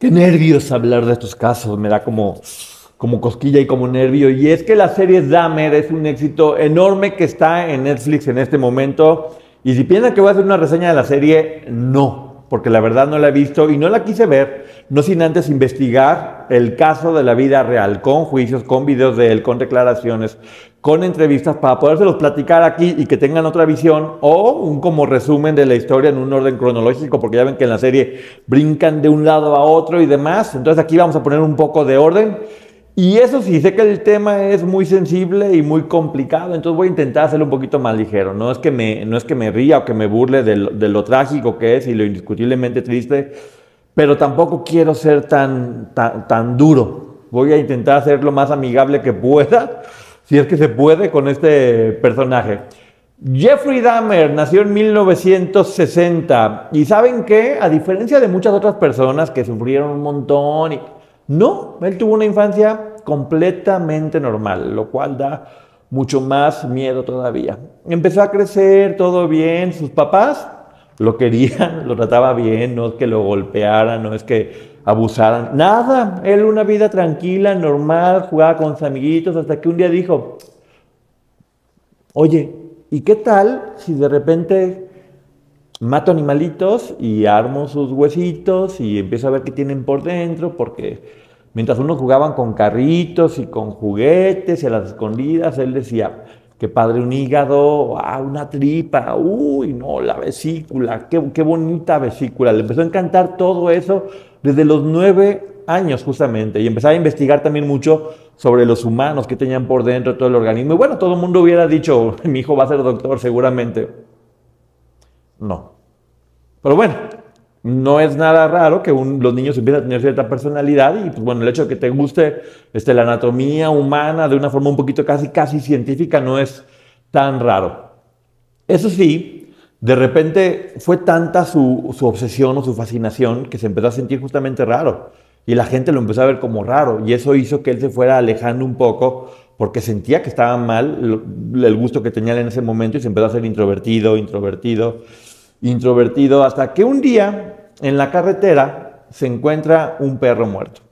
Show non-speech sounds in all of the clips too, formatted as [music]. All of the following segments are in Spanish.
Qué nervios hablar de estos casos, me da como, como cosquilla y como nervio. Y es que la serie Dahmer es un éxito enorme que está en Netflix en este momento. Y si piensan que voy a hacer una reseña de la serie, no, porque la verdad no la he visto y no la quise ver, no sin antes investigar el caso de la vida real, con juicios, con videos de él, con declaraciones, con entrevistas para podérselos platicar aquí y que tengan otra visión o un como resumen de la historia en un orden cronológico, porque ya ven que en la serie brincan de un lado a otro y demás. Entonces aquí vamos a poner un poco de orden. Y eso sí, sé que el tema es muy sensible y muy complicado, entonces voy a intentar hacerlo un poquito más ligero. No es que me, no es que me ría o que me burle de lo, trágico que es y lo indiscutiblemente triste, pero tampoco quiero ser tan, tan, tan duro. Voy a intentar ser lo más amigable que pueda si es que se puede, con este personaje. Jeffrey Dahmer nació en 1960 y saben qué, a diferencia de muchas otras personas que sufrieron un montón, y... no, él tuvo una infancia completamente normal, lo cual da mucho más miedo todavía. Empezó a crecer todo bien, sus papás lo querían, [laughs] lo trataba bien, no es que lo golpearan, no es que abusaran, nada, él una vida tranquila, normal, jugaba con sus amiguitos, hasta que un día dijo, oye, ¿y qué tal si de repente mato animalitos y armo sus huesitos y empiezo a ver qué tienen por dentro? Porque mientras unos jugaban con carritos y con juguetes y a las escondidas, él decía, qué padre un hígado, ah, una tripa, uy, no, la vesícula, qué, qué bonita vesícula. Le empezó a encantar todo eso desde los nueve años justamente y empezaba a investigar también mucho sobre los humanos que tenían por dentro todo el organismo. Y bueno, todo el mundo hubiera dicho, mi hijo va a ser doctor seguramente. No. Pero bueno, no es nada raro que los niños empiecen a tener cierta personalidad y pues bueno, el hecho de que te guste este, la anatomía humana de una forma un poquito casi, casi científica no es tan raro. Eso sí, de repente fue tanta su, obsesión o su fascinación que se empezó a sentir justamente raro. Y la gente lo empezó a ver como raro. Y eso hizo que él se fuera alejando un poco porque sentía que estaba mal el gusto que tenía en ese momento y se empezó a ser introvertido, introvertido, introvertido, hasta que un día en la carretera se encuentra un perro muerto.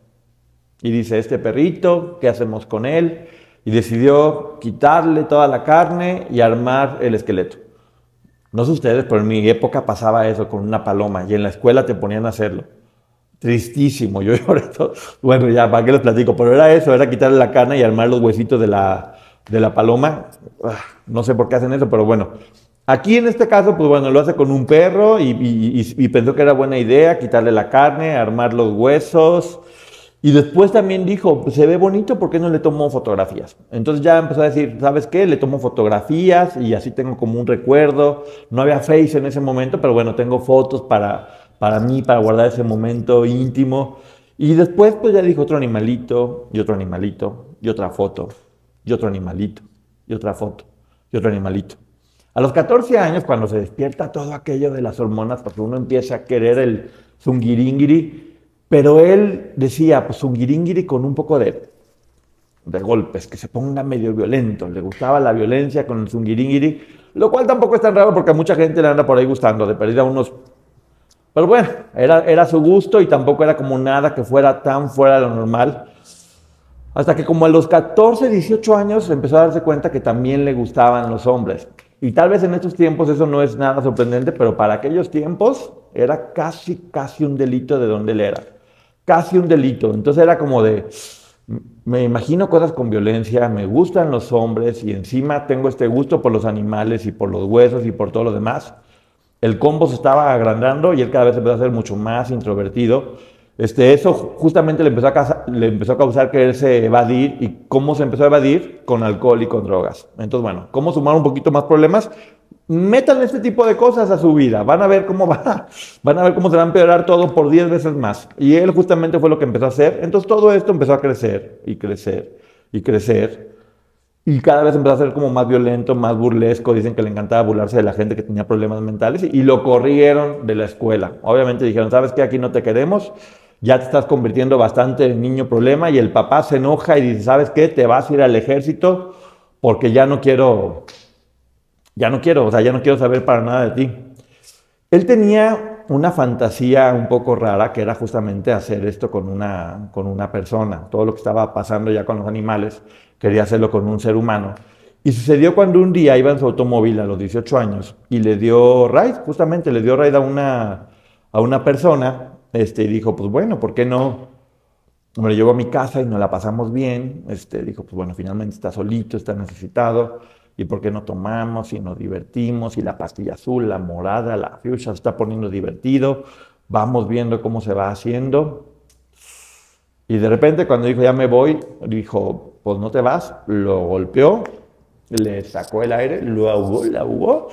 Y dice, este perrito, ¿qué hacemos con él? Y decidió quitarle toda la carne y armar el esqueleto. No sé ustedes, pero en mi época pasaba eso con una paloma y en la escuela te ponían a hacerlo. Tristísimo, yo [laughs] lloré todo. Bueno, ya, ¿para qué les platico? Pero era eso, era quitarle la carne y armar los huesitos de la, de la paloma. Ah, no sé por qué hacen eso, pero bueno. Aquí en este caso, pues bueno, lo hace con un perro y, y pensó que era buena idea quitarle la carne, armar los huesos y después también dijo, pues, se ve bonito, ¿por qué no le tomo fotografías? Entonces ya empezó a decir, ¿sabes qué? Le tomo fotografías y así tengo como un recuerdo. No había Face en ese momento, pero bueno, tengo fotos para, para mí, para guardar ese momento íntimo. Y después pues ya dijo otro animalito, y otro animalito, y otra foto, y otro animalito, y otra foto, y otro animalito. A los 14 años, cuando se despierta todo aquello de las hormonas, porque uno empieza a querer el zungiringiri, pero él decía, pues un guiringiri con un poco de, de golpes, que se ponga medio violento. Le gustaba la violencia con el zungiringiri, lo cual tampoco es tan raro porque a mucha gente le anda por ahí gustando, de perdida unos... Pero bueno, era, era su gusto y tampoco era como nada que fuera tan fuera de lo normal. Hasta que como a los 14, 18 años empezó a darse cuenta que también le gustaban los hombres. Y tal vez en estos tiempos eso no es nada sorprendente, pero para aquellos tiempos era casi, casi un delito de donde él era casi un delito. Entonces era como de, me imagino cosas con violencia, me gustan los hombres y encima tengo este gusto por los animales y por los huesos y por todo lo demás. El combo se estaba agrandando y él cada vez empezó a ser mucho más introvertido. Este, eso justamente le empezó, a le empezó a causar quererse evadir y cómo se empezó a evadir con alcohol y con drogas. Entonces, bueno, ¿cómo sumar un poquito más problemas? Metan este tipo de cosas a su vida, van a ver cómo [laughs] va, van a ver cómo se va a empeorar todo por 10 veces más. Y él justamente fue lo que empezó a hacer. Entonces todo esto empezó a crecer y crecer y crecer. Y cada vez empezó a ser como más violento, más burlesco. Dicen que le encantaba burlarse de la gente que tenía problemas mentales y, lo corrieron de la escuela. Obviamente dijeron, ¿sabes qué? Aquí no te queremos. Ya te estás convirtiendo bastante en niño problema. Y el papá se enoja y dice, ¿sabes qué? Te vas a ir al ejército porque ya no quiero ya no quiero, o sea, ya no quiero saber para nada de ti. Él tenía una fantasía un poco rara que era justamente hacer esto con una, con una persona. Todo lo que estaba pasando ya con los animales, quería hacerlo con un ser humano. Y sucedió cuando un día iba en su automóvil a los 18 años y le dio ride, justamente le dio ride a una, a una persona este, y dijo, pues bueno, ¿por qué no? Me lo llevo a mi casa y nos la pasamos bien. Este, dijo, pues bueno, finalmente está solito, está necesitado. ¿Y por qué no tomamos y nos divertimos? Y la pastilla azul, la morada, la fuchsia se está poniendo divertido. Vamos viendo cómo se va haciendo. Y de repente cuando dijo, ya me voy, dijo, pues no te vas. Lo golpeó, le sacó el aire, lo ahogó, la ahogó.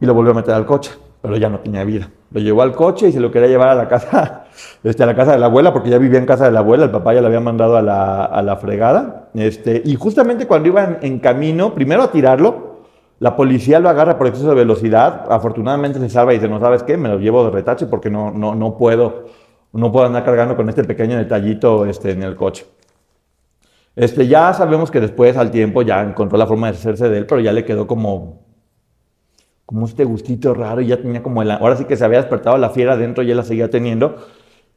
Y lo volvió a meter al coche, pero ya no tenía vida. Lo llevó al coche y se lo quería llevar a la casa este, a la casa de la abuela, porque ya vivía en casa de la abuela, el papá ya la había mandado a la, a la fregada. Este, y justamente cuando iban en camino, primero a tirarlo, la policía lo agarra por exceso de velocidad, afortunadamente se salva y dice, no sabes qué, me lo llevo de retache porque no, no, no, puedo, no puedo andar cargando con este pequeño detallito este, en el coche. Este, ya sabemos que después, al tiempo, ya encontró la forma de hacerse de él, pero ya le quedó como, como este gustito raro y ya tenía como, el, ahora sí que se había despertado la fiera dentro y él la seguía teniendo.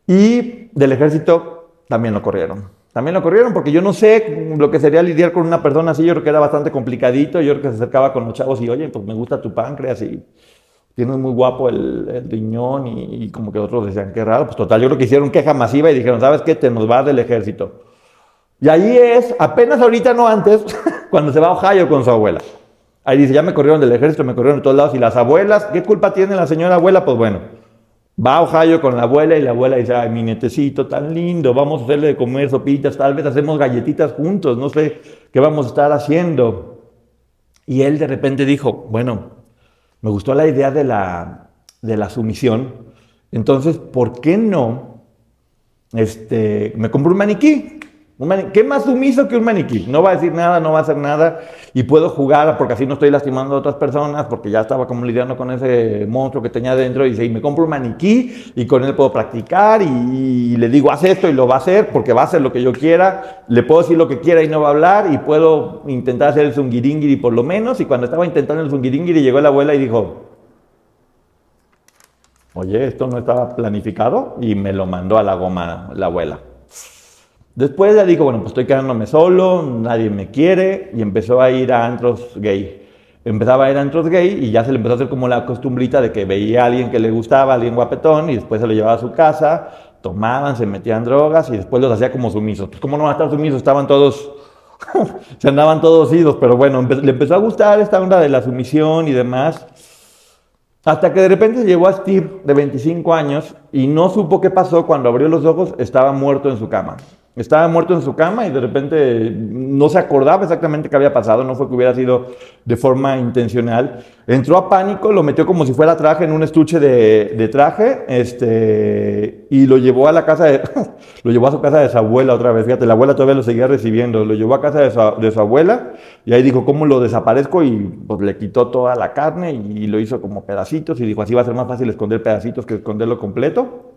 Y del ejército también lo corrieron. También lo corrieron porque yo no sé lo que sería lidiar con una persona así. Yo creo que era bastante complicadito. Yo creo que se acercaba con los chavos y, oye, pues me gusta tu páncreas y tienes muy guapo el, riñón y, como que otros decían, qué raro. Pues total, yo creo que hicieron queja masiva y dijeron, ¿sabes qué? Te nos vas del ejército. Y ahí es, apenas ahorita, no antes, [laughs] cuando se va a Ohio con su abuela. Ahí dice, ya me corrieron del ejército, me corrieron de todos lados. Y las abuelas, ¿qué culpa tiene la señora abuela? Pues bueno, Va a Ohio con la abuela y la abuela dice, ay, mi netecito tan lindo, vamos a hacerle de comer sopitas, tal vez hacemos galletitas juntos, no sé qué vamos a estar haciendo. Y él de repente dijo, bueno, me gustó la idea de la, de la sumisión, entonces, ¿por qué no este, me compro un maniquí? ¿Qué más sumiso que un maniquí? No va a decir nada, no va a hacer nada y puedo jugar porque así no estoy lastimando a otras personas porque ya estaba como lidiando con ese monstruo que tenía dentro y dice, me compro un maniquí y con él puedo practicar y, le digo, haz esto y lo va a hacer porque va a hacer lo que yo quiera, le puedo decir lo que quiera y no va a hablar y puedo intentar hacer el zungiringiri por lo menos y cuando estaba intentando el zungiringiri llegó la abuela y dijo, oye, esto no estaba planificado y me lo mandó a la goma la abuela. Después ya dijo, bueno, pues estoy quedándome solo, nadie me quiere, y empezó a ir a antros gay. Empezaba a ir a antros gay y ya se le empezó a hacer como la costumbrita de que veía a alguien que le gustaba, alguien guapetón, y después se lo llevaba a su casa, tomaban, se metían drogas y después los hacía como sumisos. Pues como no van a estar sumisos, estaban todos, [laughs] se andaban todos idos, pero bueno, le empezó a gustar esta onda de la sumisión y demás. Hasta que de repente llegó a Steve, de 25 años, y no supo qué pasó cuando abrió los ojos, estaba muerto en su cama. Estaba muerto en su cama y de repente no se acordaba exactamente qué había pasado, no fue que hubiera sido de forma intencional. Entró a pánico, lo metió como si fuera traje en un estuche de, traje este, y lo llevó a la casa de, [laughs] lo llevó a su casa de su abuela otra vez. Fíjate, la abuela todavía lo seguía recibiendo, lo llevó a casa de su, de su abuela y ahí dijo, ¿cómo lo desaparezco? Y pues le quitó toda la carne y lo hizo como pedacitos y dijo, así va a ser más fácil esconder pedacitos que esconderlo completo.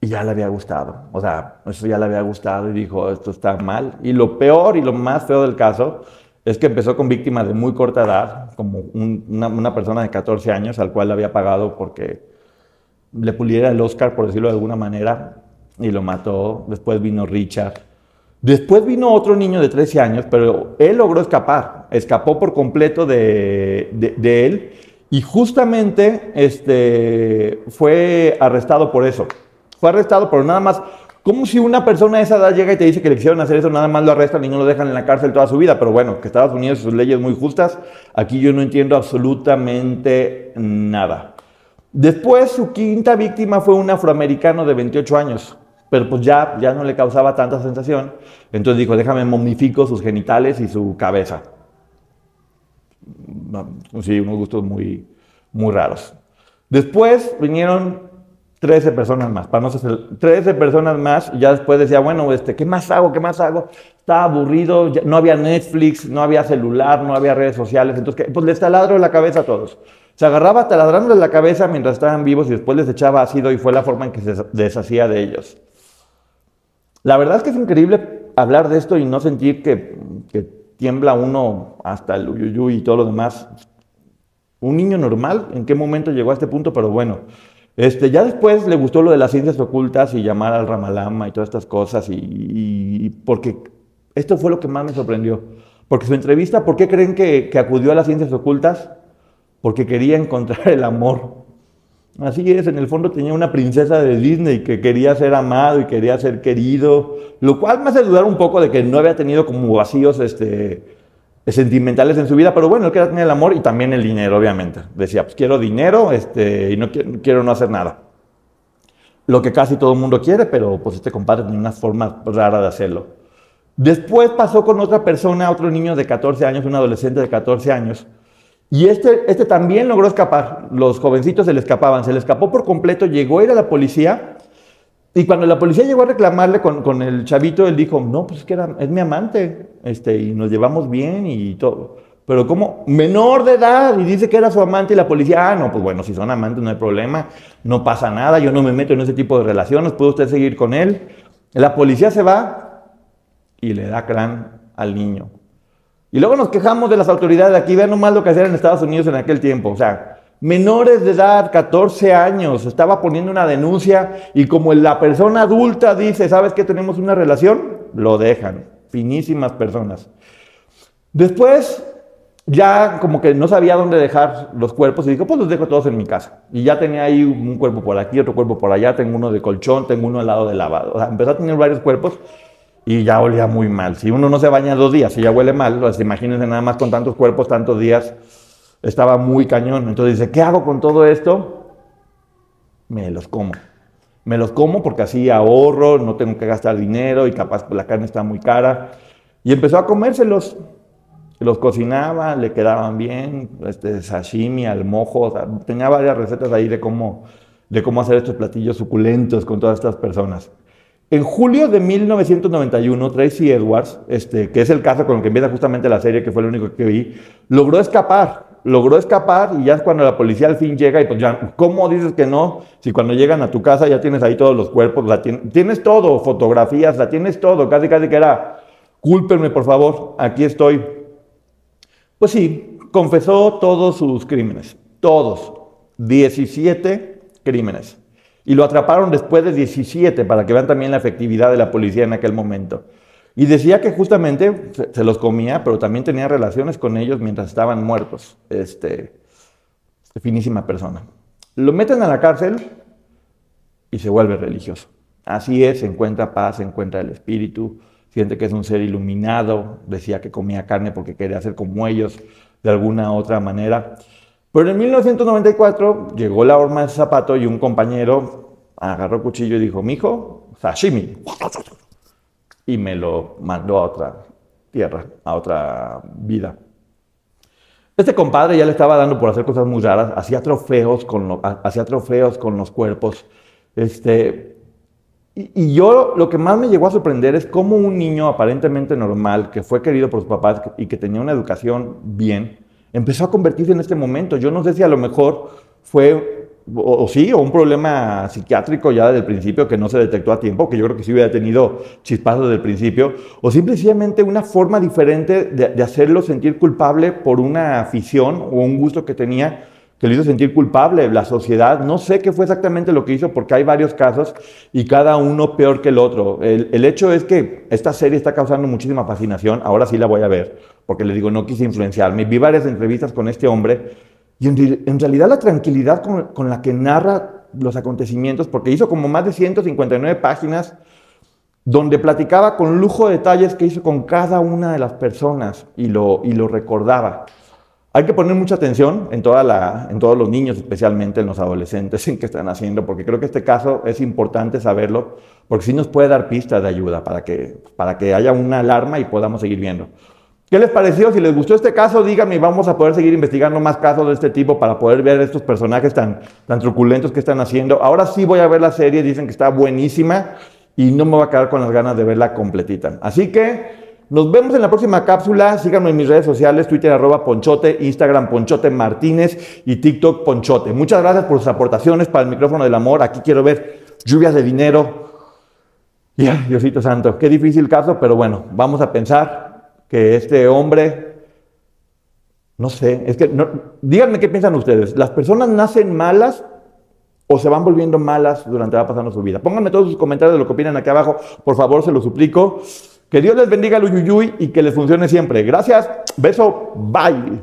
Y ya le había gustado, o sea, eso ya le había gustado y dijo, esto está mal. Y lo peor y lo más feo del caso es que empezó con víctimas de muy corta edad, como una, persona de 14 años al cual le había pagado porque le puliera el Oscar, por decirlo de alguna manera, y lo mató. Después vino Richard. Después vino otro niño de 13 años, pero él logró escapar, escapó por completo de, de, de él y justamente este, fue arrestado por eso. Fue arrestado, pero nada más, como si una persona de esa edad llega y te dice que le quisieron hacer eso, nada más lo arrestan y no lo dejan en la cárcel toda su vida. Pero bueno, que Estados Unidos sus leyes muy justas, aquí yo no entiendo absolutamente nada. Después, su quinta víctima fue un afroamericano de 28 años, pero pues ya, ya no le causaba tanta sensación. Entonces dijo, déjame momifico sus genitales y su cabeza. Sí, unos gustos muy, muy raros. Después vinieron 13 personas más, para no ser 13 personas más, ya después decía, bueno, este, ¿qué más hago? ¿Qué más hago? Estaba aburrido, no había Netflix, no había celular, no había redes sociales, entonces, pues les taladro la cabeza a todos. Se agarraba taladrándoles la cabeza mientras estaban vivos y después les echaba ácido y fue la forma en que se deshacía de ellos. La verdad es que es increíble hablar de esto y no sentir que, que tiembla uno hasta el uyuyuy y todo lo demás Un niño normal, ¿en qué momento llegó a este punto? Pero bueno, este, ya después le gustó lo de las ciencias ocultas y llamar al Ramalama y todas estas cosas, y, porque esto fue lo que más me sorprendió. Porque su entrevista, ¿por qué creen que, que acudió a las ciencias ocultas? Porque quería encontrar el amor. Así es, en el fondo tenía una princesa de Disney que quería ser amado y quería ser querido, lo cual me hace dudar un poco de que no había tenido como vacíos este, sentimentales en su vida, pero bueno, él quería tener el amor y también el dinero, obviamente. Decía, pues quiero dinero este, y no quiero, no hacer nada. Lo que casi todo el mundo quiere, pero pues este compadre tenía una forma rara de hacerlo. Después pasó con otra persona, otro niño de 14 años, un adolescente de 14 años, y este, este también logró escapar. Los jovencitos se le escapaban, se le escapó por completo, llegó a ir a la policía y cuando la policía llegó a reclamarle con, el chavito, él dijo, no, pues es que era, es mi amante, este, y nos llevamos bien y todo. Pero como menor de edad y dice que era su amante y la policía, ah, no, pues bueno, si son amantes no hay problema, no pasa nada, yo no me meto en ese tipo de relaciones, puede usted seguir con él. La policía se va y le da crán al niño. Y luego nos quejamos de las autoridades de aquí, vean nomás lo que hacían en Estados Unidos en aquel tiempo. O sea, menores de edad, 14 años, estaba poniendo una denuncia y como la persona adulta dice, ¿sabes que tenemos una relación? Lo dejan. Finísimas personas. Después, ya como que no sabía dónde dejar los cuerpos y dijo, pues los dejo todos en mi casa. Y ya tenía ahí un cuerpo por aquí, otro cuerpo por allá, tengo uno de colchón, tengo uno al lado del lavado. O sea, empezó a tener varios cuerpos y ya olía muy mal. Si uno no se baña dos días y ya huele mal, pues imagínense nada más con tantos cuerpos, tantos días, estaba muy cañón. Entonces dice, ¿qué hago con todo esto? Me los como. Me los como porque así ahorro, no tengo que gastar dinero y capaz la carne está muy cara. Y empezó a comérselos. Los cocinaba, le quedaban bien, este, sashimi, al mojo. tenía varias recetas ahí de cómo, de cómo hacer estos platillos suculentos con todas estas personas. En julio de 1991, Tracy Edwards, este, que es el caso con el que empieza justamente la serie, que fue el único que vi, logró escapar logró escapar y ya es cuando la policía al fin llega y pues ya, ¿cómo dices que no? Si cuando llegan a tu casa ya tienes ahí todos los cuerpos, la tienes, todo, fotografías, la tienes todo, casi casi que era, cúlpenme por favor, aquí estoy. Pues sí, confesó todos sus crímenes, todos, 17 crímenes. Y lo atraparon después de 17 para que vean también la efectividad de la policía en aquel momento. Y decía que justamente se, los comía, pero también tenía relaciones con ellos mientras estaban muertos. Este, finísima persona. Lo meten a la cárcel y se vuelve religioso. Así es, encuentra paz, encuentra el espíritu, siente que es un ser iluminado, decía que comía carne porque quería ser como ellos de alguna otra manera. Pero en 1994 llegó la horma de zapato y un compañero agarró cuchillo y dijo, mijo, sashimi y me lo mandó a otra tierra, a otra vida. Este compadre ya le estaba dando por hacer cosas muy raras, hacía trofeos con, hacía trofeos con los cuerpos. Este, y, y, yo lo que más me llegó a sorprender es cómo un niño aparentemente normal, que fue querido por sus papás y que tenía una educación bien, empezó a convertirse en este momento. Yo no sé si a lo mejor fue o, sí, o un problema psiquiátrico ya desde el principio que no se detectó a tiempo, que yo creo que sí hubiera tenido chispazos desde el principio, o simplemente una forma diferente de, hacerlo sentir culpable por una afición o un gusto que tenía que lo hizo sentir culpable, la sociedad, no sé qué fue exactamente lo que hizo porque hay varios casos y cada uno peor que el otro. El, el, hecho es que esta serie está causando muchísima fascinación, ahora sí la voy a ver, porque le digo, no quise influenciarme. Vi varias entrevistas con este hombre y en, realidad la tranquilidad con, la que narra los acontecimientos, porque hizo como más de 159 páginas donde platicaba con lujo de detalles que hizo con cada una de las personas y lo, y lo recordaba. Hay que poner mucha atención en, toda la, en todos los niños, especialmente en los adolescentes, [laughs] en qué están haciendo, porque creo que este caso es importante saberlo, porque sí nos puede dar pistas de ayuda para que, para que haya una alarma y podamos seguir viendo. ¿Qué les pareció? Si les gustó este caso, díganme y vamos a poder seguir investigando más casos de este tipo para poder ver estos personajes tan, tan truculentos que están haciendo. Ahora sí voy a ver la serie, dicen que está buenísima y no me voy a quedar con las ganas de verla completita. Así que nos vemos en la próxima cápsula. Síganme en mis redes sociales, Twitter arroba Ponchote, Instagram Ponchote Martínez y TikTok Ponchote. Muchas gracias por sus aportaciones para el micrófono del amor. Aquí quiero ver lluvias de dinero. Diosito Santo, qué difícil caso, pero bueno, vamos a pensar que este hombre No sé, es que no, díganme qué piensan ustedes. ¿Las personas nacen malas o se van volviendo malas durante va pasando su vida? Pónganme todos sus comentarios de lo que opinan aquí abajo, por favor, se lo suplico. Que Dios les bendiga el uyuyuy y que les funcione siempre. Gracias, beso, bye.